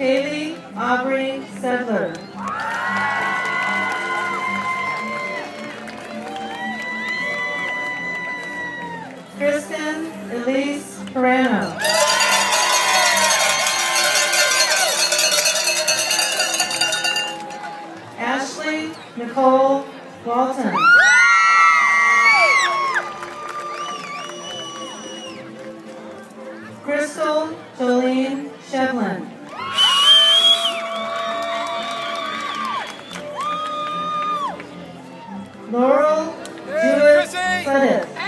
Kaylee Aubrey Sedler. Kristen Elise Perano. Ashley Nicole Walton. Crystal Jolene Shevlin. Laurel Judith Suddeth.